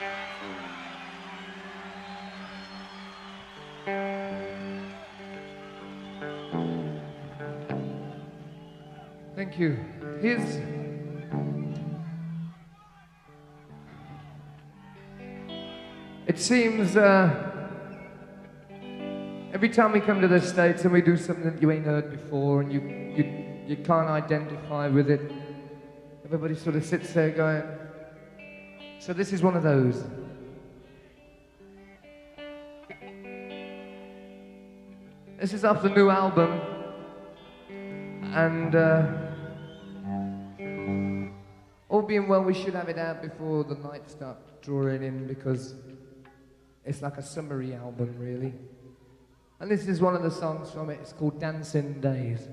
Thank you. Here's. It seems uh, every time we come to the States and we do something that you ain't heard before and you, you, you can't identify with it, everybody sort of sits there going, so this is one of those. This is off the new album, and uh, all being well, we should have it out before the night start drawing in because it's like a summary album, really. And this is one of the songs from it. It's called Dancing Days.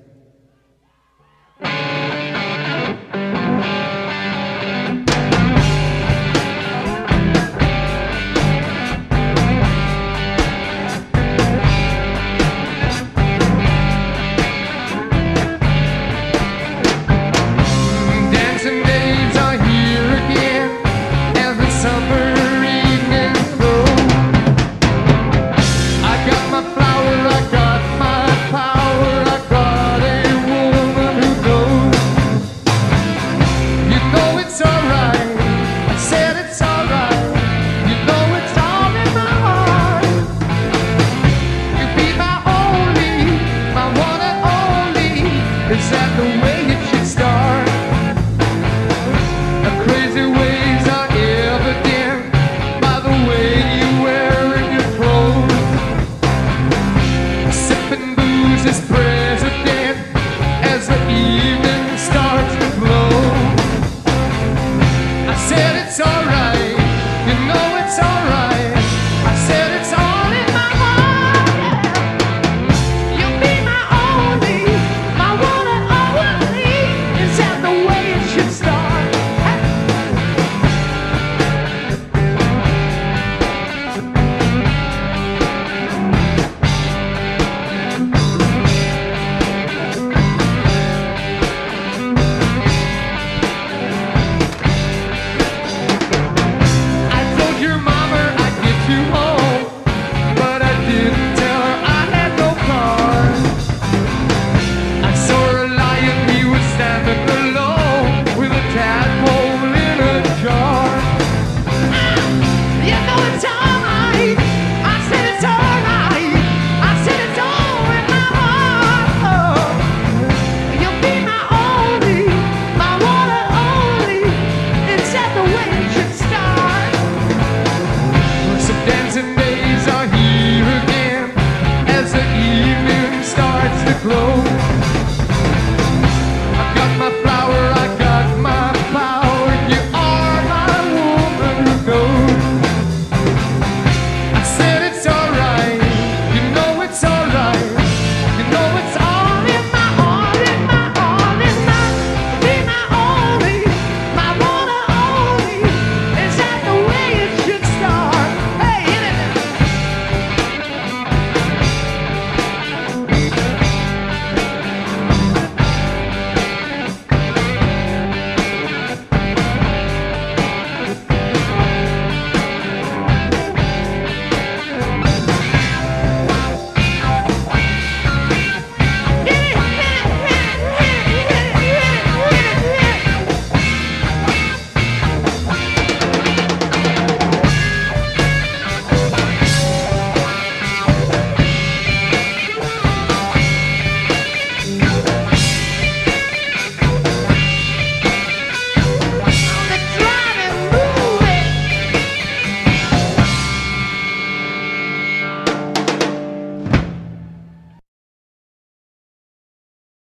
It's alright.